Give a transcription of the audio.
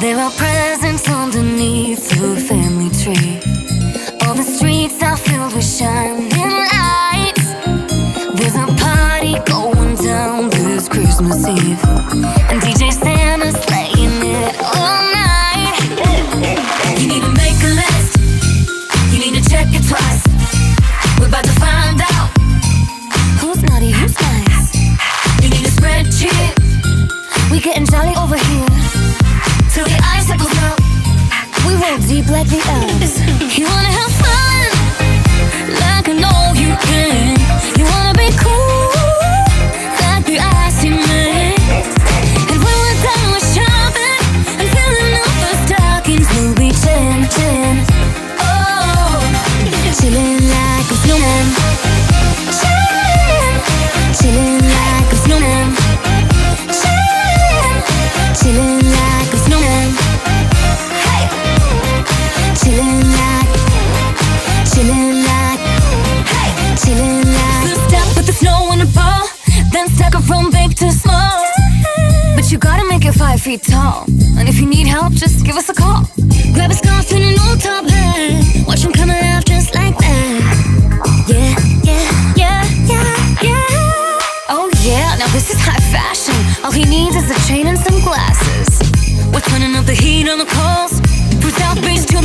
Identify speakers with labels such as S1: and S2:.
S1: There are presents underneath the family tree. All the streets are filled with shining lights. There's a party going down this Christmas Eve. And DJ Santa's playing it all night. You need to make a list. You need to check it twice. We're about to find out who's naughty, who's nice. You need a spreadsheet. We're getting jolly over here. Deep like the Alps. You wanna have fun? It five feet tall. And if you need help, just give us a call. Grab a scarf and an old top hat. Watch him come alive just like that. Yeah, yeah, yeah, yeah, yeah. Oh yeah, now this is high fashion. All he needs is a chain and some glasses. We're turning up the heat on the coast. South Beach to